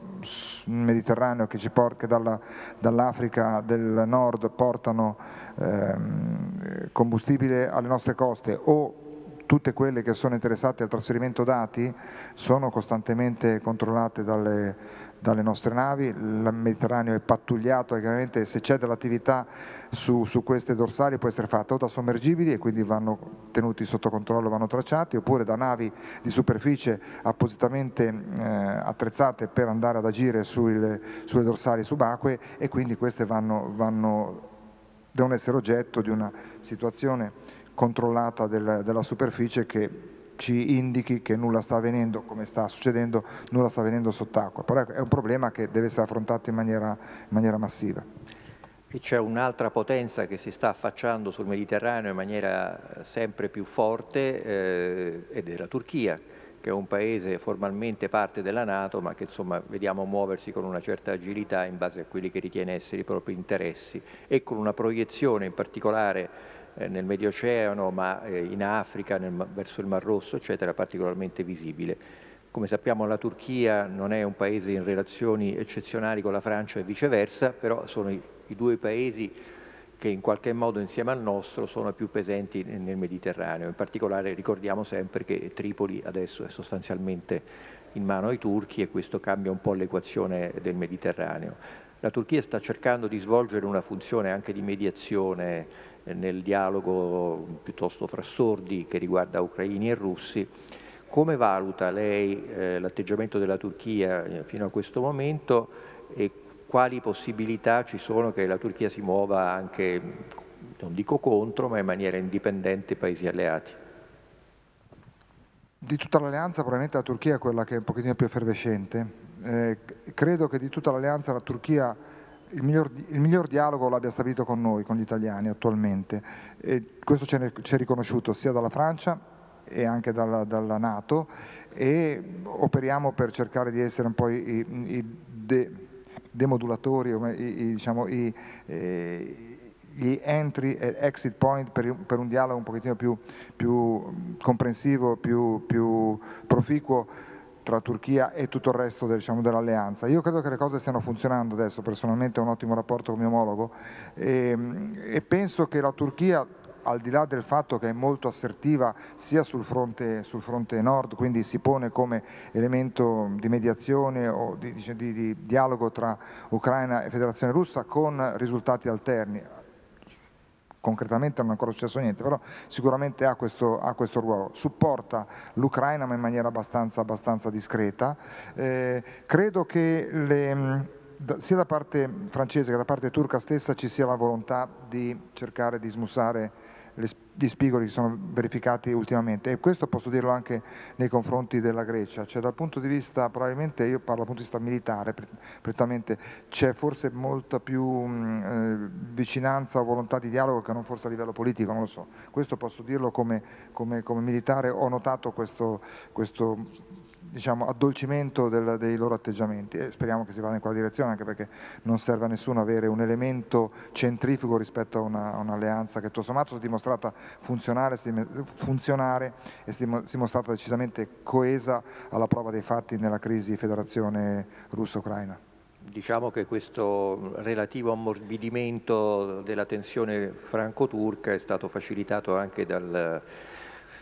nel Mediterraneo che, ci por- che dalla, dall'Africa del nord portano ehm, combustibile alle nostre coste o tutte quelle che sono interessate al trasferimento dati sono costantemente controllate dalle, dalle nostre navi, il Mediterraneo è pattugliato, ovviamente se c'è dell'attività su, su, queste dorsali può essere fatta o da sommergibili e quindi vanno tenuti sotto controllo, vanno tracciati, oppure da navi di superficie appositamente eh, attrezzate per andare ad agire sulle, sulle dorsali subacquee e quindi queste vanno, vanno, devono essere oggetto di una situazione controllata del, della superficie che ci indichi che nulla sta avvenendo, come sta succedendo, nulla sta avvenendo sott'acqua. Però è un problema che deve essere affrontato in maniera, in maniera massiva. E c'è un'altra potenza che si sta affacciando sul Mediterraneo in maniera sempre più forte eh, ed è la Turchia, che è un paese formalmente parte della Nato, ma che insomma vediamo muoversi con una certa agilità in base a quelli che ritiene essere i propri interessi e con una proiezione in particolare nel Medio Oceano, ma eh, in Africa, nel, verso il Mar Rosso, eccetera, particolarmente visibile. Come sappiamo la Turchia non è un paese in relazioni eccezionali con la Francia e viceversa, però sono i, i due paesi che in qualche modo insieme al nostro sono più pesanti nel Mediterraneo. In particolare ricordiamo sempre che Tripoli adesso è sostanzialmente in mano ai turchi e questo cambia un po' l'equazione del Mediterraneo. La Turchia sta cercando di svolgere una funzione anche di mediazione eh, nel dialogo piuttosto fra sordi che riguarda ucraini e russi. Come valuta lei eh, l'atteggiamento della Turchia eh, fino a questo momento e quali possibilità ci sono che la Turchia si muova anche, non dico contro, ma in maniera indipendente ai paesi alleati? Di tutta l'alleanza probabilmente la Turchia è quella che è un pochettino più effervescente. Eh, credo che di tutta l'alleanza la Turchia il miglior, il miglior dialogo l'abbia stabilito con noi, con gli italiani attualmente. E questo ci è riconosciuto sia dalla Francia e anche dalla, dalla, Nato e operiamo per cercare di essere un po' i, i de, demodulatori, i, diciamo, i, eh, gli entry e exit point per, per, un dialogo un pochettino più, più comprensivo, più, più, proficuo tra Turchia e tutto il resto diciamo, dell'alleanza. Io credo che le cose stiano funzionando adesso, personalmente ho un ottimo rapporto con mio omologo e, e penso che la Turchia al di là del fatto che è molto assertiva sia sul fronte, sul fronte nord, quindi si pone come elemento di mediazione o di, di, di dialogo tra Ucraina e Federazione Russa con risultati alterni concretamente non è ancora successo niente, però sicuramente ha questo, ha questo ruolo. Supporta l'Ucraina ma in maniera abbastanza, abbastanza discreta. Eh, credo che le, sia da parte francese che da parte turca stessa ci sia la volontà di cercare di smussare gli spigoli che sono verificati ultimamente. E questo posso dirlo anche nei confronti della Grecia, cioè dal punto di vista, probabilmente io parlo dal punto di vista militare, prettamente c'è forse molta più eh, vicinanza o volontà di dialogo che non forse a livello politico, non lo so, questo posso dirlo come, come, come militare, ho notato questo, questo diciamo, addolcimento del, dei loro atteggiamenti e speriamo che si vada in quella direzione anche perché non serve a nessuno avere un elemento centrifugo rispetto a, un'alleanza che tutto sommato si è dimostrata funzionare, funzionare e si è dimostrata decisamente coesa alla prova dei fatti nella crisi federazione russa-ucraina. Diciamo che questo relativo ammorbidimento della tensione franco-turca è stato facilitato anche dal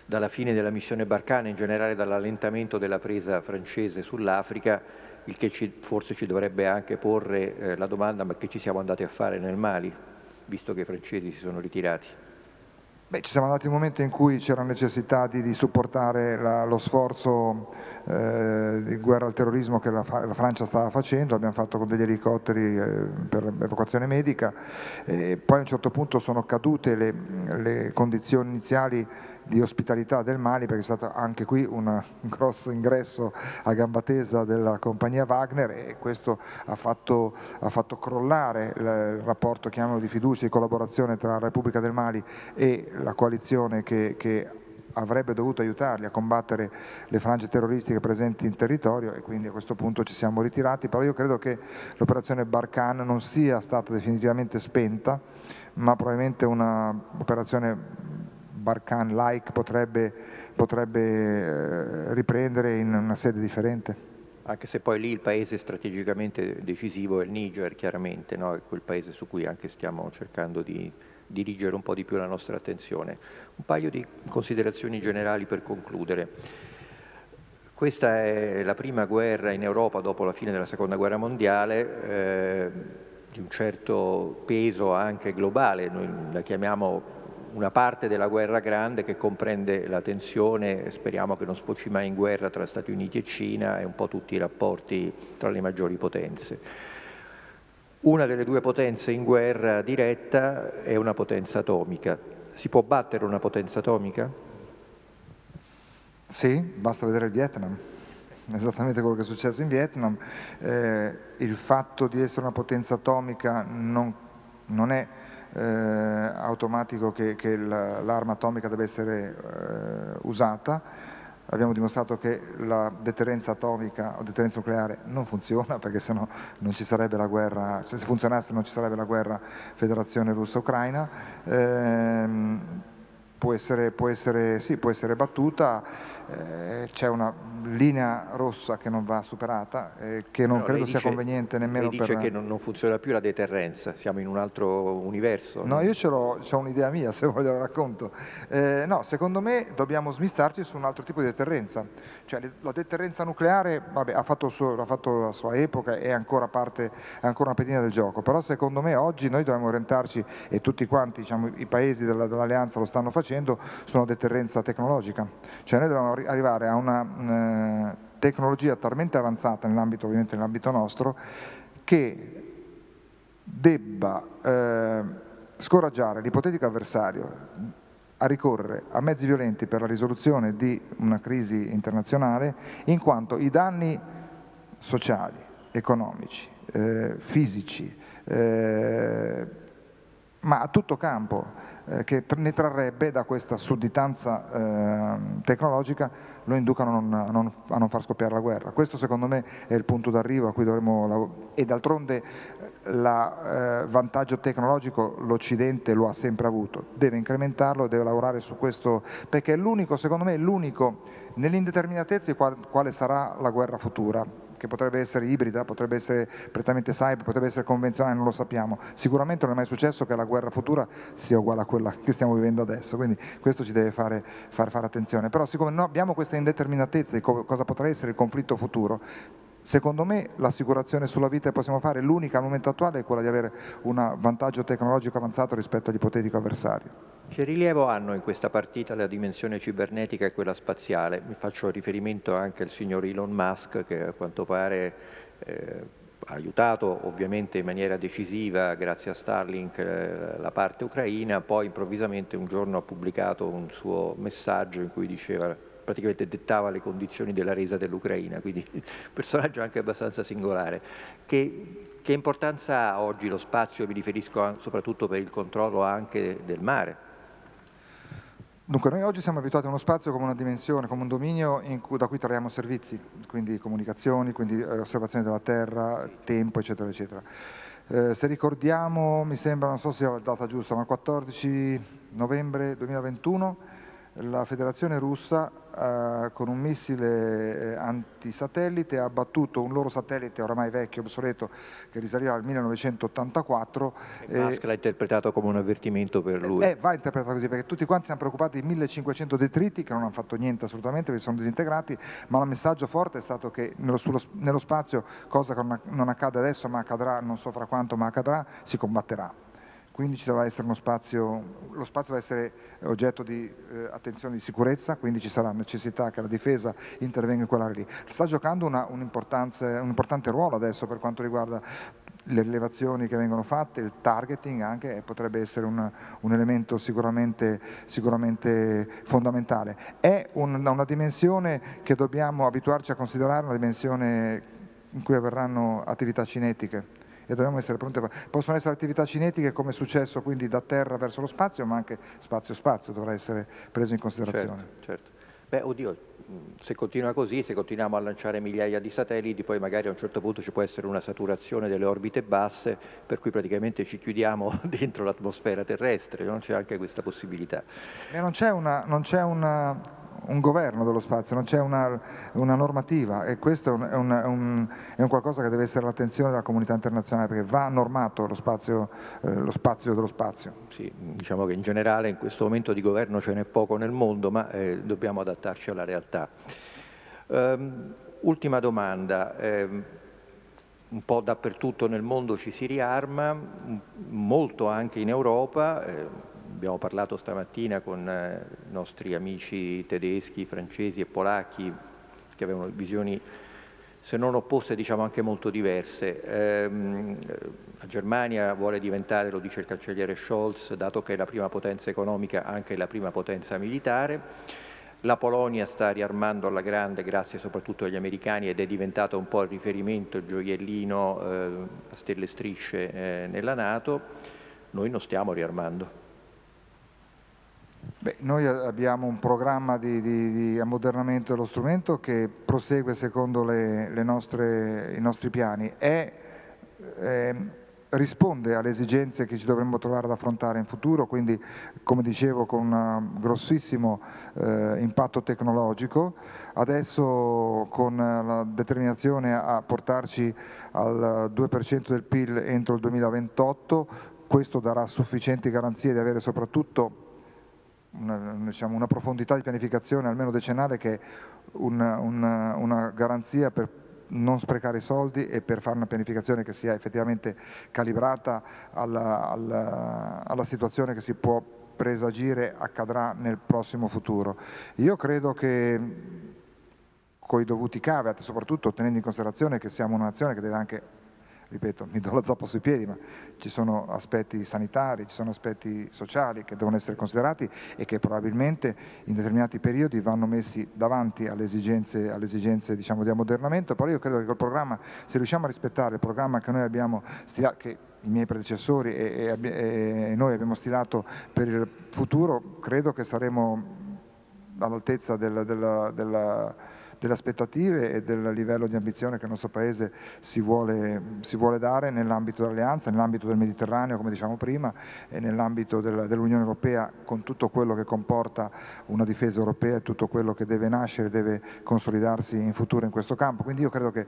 dalla fine della missione Barcana, in generale dall'allentamento della presa francese sull'Africa, il che ci, forse ci dovrebbe anche porre eh, la domanda ma che ci siamo andati a fare nel Mali, visto che i francesi si sono ritirati. Beh, ci siamo andati in un momento in cui c'era necessità di, di supportare la, lo sforzo di guerra al terrorismo che la, la, Francia stava facendo, l'abbiamo fatto con degli elicotteri eh, per l'evacuazione medica, e poi a un certo punto sono cadute le, le condizioni iniziali di ospitalità del Mali perché c'è stato anche qui un grosso ingresso a gamba tesa della compagnia Wagner e questo ha fatto, ha fatto crollare il rapporto di fiducia e di collaborazione tra la Repubblica del Mali e la coalizione che, che avrebbe dovuto aiutarli a combattere le frange terroristiche presenti in territorio e quindi a questo punto ci siamo ritirati, però io credo che l'operazione Barkan non sia stata definitivamente spenta, ma probabilmente un'operazione Barkan-like potrebbe, potrebbe eh, riprendere in una sede differente. Anche se poi lì il paese strategicamente decisivo è il Niger, chiaramente, no? è quel paese su cui anche stiamo cercando di dirigere un po' di più la nostra attenzione. Un paio di considerazioni generali per concludere. Questa è la prima guerra in Europa dopo la fine della Seconda Guerra Mondiale, eh, di un certo peso anche globale, noi la chiamiamo una parte della guerra grande che comprende la tensione, speriamo che non sfoci mai in guerra tra Stati Uniti e Cina e un po' tutti i rapporti tra le maggiori potenze. Una delle due potenze in guerra diretta è una potenza atomica. Si può battere una potenza atomica? Sì, basta vedere il Vietnam, esattamente quello che è successo in Vietnam. Eh, il fatto di essere una potenza atomica non, non è eh, automatico che, che l'arma atomica deve essere eh, usata. Abbiamo dimostrato che la deterrenza atomica o deterrenza nucleare non funziona perché sennò non ci sarebbe la guerra, se funzionasse non ci sarebbe la guerra federazione russa-ucraina. Eh, può può, sì, può essere battuta, eh, c'è una linea rossa che non va superata, eh, che non no, credo sia conveniente nemmeno lei dice per... che non, non, funziona più la deterrenza, siamo in un altro universo. No, io ce l'ho, ho un'idea mia [laughs] se voglio la racconto. Eh, no, secondo me dobbiamo smistarci su un altro tipo di deterrenza. Cioè, la deterrenza nucleare vabbè, ha, fatto suo, ha, fatto la sua epoca, è ancora, parte, è ancora una pedina del gioco, però secondo me oggi noi dobbiamo orientarci, e tutti quanti diciamo, i paesi dell'Alleanza lo stanno facendo, su una deterrenza tecnologica. Cioè noi dobbiamo arrivare a una eh, tecnologia talmente avanzata nell'ambito, ovviamente nell'ambito nostro, che debba eh, scoraggiare l'ipotetico avversario a ricorrere a mezzi violenti per la risoluzione di una crisi internazionale, in quanto i danni sociali, economici, eh, fisici, eh, ma a tutto campo eh, che ne trarrebbe da questa sudditanza eh, tecnologica lo inducano a non, non, a non, far scoppiare la guerra. Questo secondo me è il punto d'arrivo a cui dovremmo lavorare e d'altronde il eh, vantaggio tecnologico l'Occidente lo ha sempre avuto, deve incrementarlo, deve lavorare su questo perché è l'unico, secondo me l'unico nell'indeterminatezza di qual, quale sarà la guerra futura che potrebbe essere ibrida, potrebbe essere prettamente cyber, potrebbe essere convenzionale, non lo sappiamo. Sicuramente non è mai successo che la guerra futura sia uguale a quella che stiamo vivendo adesso, quindi questo ci deve fare, far fare attenzione. Però siccome noi abbiamo questa indeterminatezza di cosa potrà essere il conflitto futuro, Secondo me l'assicurazione sulla vita che possiamo fare, l'unica al momento attuale, è quella di avere un vantaggio tecnologico avanzato rispetto all'ipotetico avversario. Che rilievo hanno in questa partita la dimensione cibernetica e quella spaziale? Mi faccio riferimento anche al signor Elon Musk che a quanto pare eh, ha aiutato ovviamente in maniera decisiva, grazie a Starlink, eh, la parte ucraina, poi improvvisamente un giorno ha pubblicato un suo messaggio in cui diceva praticamente dettava le condizioni della resa dell'Ucraina, quindi [laughs] un personaggio anche abbastanza singolare. Che, che importanza ha oggi lo spazio, mi riferisco soprattutto per il controllo anche del mare? Dunque, noi oggi siamo abituati a uno spazio come una dimensione, come un dominio cui, da cui traiamo servizi, quindi comunicazioni, quindi eh, osservazioni della terra, tempo, eccetera, eccetera. Eh, se ricordiamo, mi sembra, non so se è la data giusta, ma il 14 novembre 2021 la federazione russa eh, con un missile eh, antisatellite ha abbattuto un loro satellite oramai vecchio, obsoleto, che risaliva al 1984. E Musk l'ha interpretato come un avvertimento per lui. Eh, va interpretato così, perché tutti quanti siamo preoccupati di 1500 detriti che non hanno fatto niente assolutamente, perché sono disintegrati, ma il messaggio forte è stato che nello, sullo, nello spazio, cosa che non accade adesso, ma accadrà, non so fra quanto, ma accadrà, si combatterà quindi ci dovrà essere uno spazio, lo spazio deve essere oggetto di eh, attenzione di sicurezza, quindi ci sarà necessità che la difesa intervenga in quell'area lì. Sta giocando una, un, un, importante ruolo adesso per quanto riguarda le rilevazioni che vengono fatte, il targeting anche potrebbe essere un, un elemento sicuramente, sicuramente, fondamentale. È un, una dimensione che dobbiamo abituarci a considerare, una dimensione in cui avverranno attività cinetiche e dobbiamo essere pronti a Possono essere attività cinetiche come è successo quindi da terra verso lo spazio, ma anche spazio-spazio dovrà essere preso in considerazione. Certo, certo. Beh, oddio, se continua così, se continuiamo a lanciare migliaia di satelliti, poi magari a un certo punto ci può essere una saturazione delle orbite basse, per cui praticamente ci chiudiamo [laughs] dentro l'atmosfera terrestre, non c'è anche questa possibilità. E non c'è una, non c'è una un governo dello spazio, non c'è una, una, normativa e questo è un, è, un, è un, qualcosa che deve essere l'attenzione della comunità internazionale perché va normato lo spazio, eh, lo spazio dello spazio. Sì, diciamo che in generale in questo momento di governo ce n'è poco nel mondo ma eh, dobbiamo adattarci alla realtà. Um, ultima domanda. Um, un po' dappertutto nel mondo ci si riarma, molto anche in Europa, eh, abbiamo parlato stamattina con eh, i nostri amici tedeschi, francesi e polacchi che avevano visioni se non opposte diciamo anche molto diverse. Ehm, la Germania vuole diventare, lo dice il cancelliere Scholz, dato che è la prima potenza economica, anche la prima potenza militare. La Polonia sta riarmando alla grande grazie soprattutto agli americani ed è diventata un po' il riferimento, il gioiellino eh, a stelle strisce eh, nella Nato. Noi non stiamo riarmando. Beh, noi abbiamo un programma di, di, di, ammodernamento dello strumento che prosegue secondo le, le nostre, i nostri piani. È, è, risponde alle esigenze che ci dovremmo trovare ad affrontare in futuro, quindi come dicevo con un grossissimo eh, impatto tecnologico, adesso con la determinazione a portarci al 2% del PIL entro il 2028, questo darà sufficienti garanzie di avere soprattutto una, diciamo, una profondità di pianificazione almeno decennale che è una, una, una garanzia per non sprecare i soldi e per fare una pianificazione che sia effettivamente calibrata alla, alla, alla situazione che si può presagire accadrà nel prossimo futuro. Io credo che con i dovuti caveat, soprattutto tenendo in considerazione che siamo una nazione che deve anche ripeto, mi do la zappa sui piedi, ma ci sono aspetti sanitari, ci sono aspetti sociali che devono essere considerati e che probabilmente in determinati periodi vanno messi davanti alle esigenze, alle esigenze diciamo, di ammodernamento, però io credo che col programma, se riusciamo a rispettare il programma che noi abbiamo stilato, che i miei predecessori e, e, e noi abbiamo stilato per il futuro, credo che saremo all'altezza della, della, della delle aspettative e del livello di ambizione che il nostro Paese si vuole, si vuole dare nell'ambito dell'alleanza, nell'ambito del Mediterraneo, come diciamo prima, e nell'ambito del, dell'Unione Europea con tutto quello che comporta una difesa europea e tutto quello che deve nascere, deve consolidarsi in futuro in questo campo. Quindi io credo che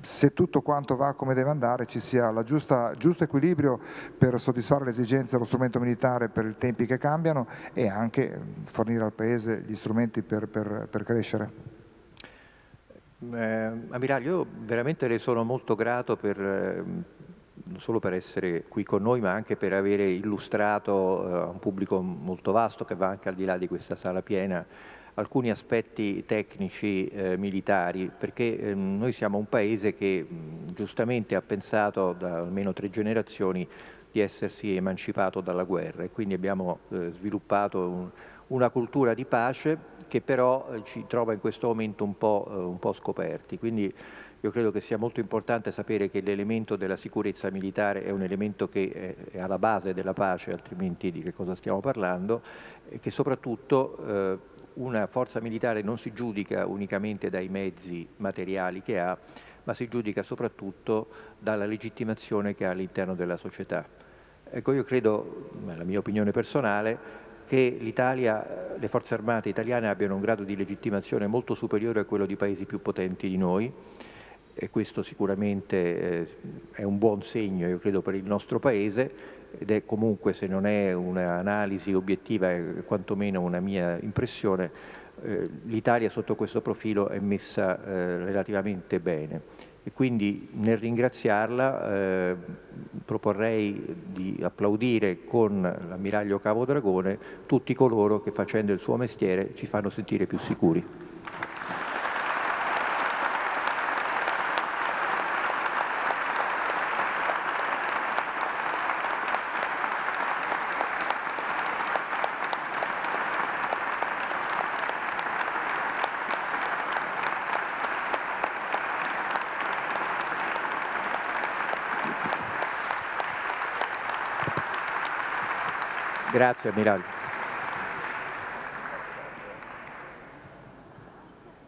se tutto quanto va come deve andare ci sia il giusto equilibrio per soddisfare le esigenze dello strumento militare per i tempi che cambiano e anche fornire al Paese gli strumenti per, per, per crescere. Eh, ammiraglio, io veramente le sono molto grato per, eh, non solo per essere qui con noi, ma anche per aver illustrato eh, a un pubblico molto vasto che va anche al di là di questa sala piena alcuni aspetti tecnici eh, militari, perché eh, noi siamo un paese che giustamente ha pensato da almeno tre generazioni di essersi emancipato dalla guerra e quindi abbiamo eh, sviluppato un, una cultura di pace che però eh, ci trova in questo momento un po', eh, un po', scoperti. Quindi io credo che sia molto importante sapere che l'elemento della sicurezza militare è un elemento che è alla base della pace, altrimenti di che cosa stiamo parlando, e che soprattutto eh, una forza militare non si giudica unicamente dai mezzi materiali che ha, ma si giudica soprattutto dalla legittimazione che ha all'interno della società. Ecco, io credo, la mia opinione personale, che le forze armate italiane abbiano un grado di legittimazione molto superiore a quello di paesi più potenti di noi e questo sicuramente eh, è un buon segno, io credo, per il nostro Paese ed è comunque, se non è un'analisi obiettiva, è quantomeno una mia impressione, eh, l'Italia sotto questo profilo è messa eh, relativamente bene e quindi nel ringraziarla eh, proporrei di applaudire con l'ammiraglio Cavo Dragone tutti coloro che facendo il suo mestiere ci fanno sentire più sicuri. Grazie Ammiraglio.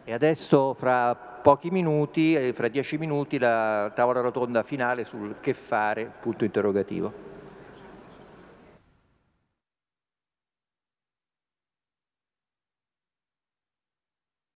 E adesso fra pochi minuti, fra dieci minuti, la tavola rotonda finale sul che fare, punto interrogativo.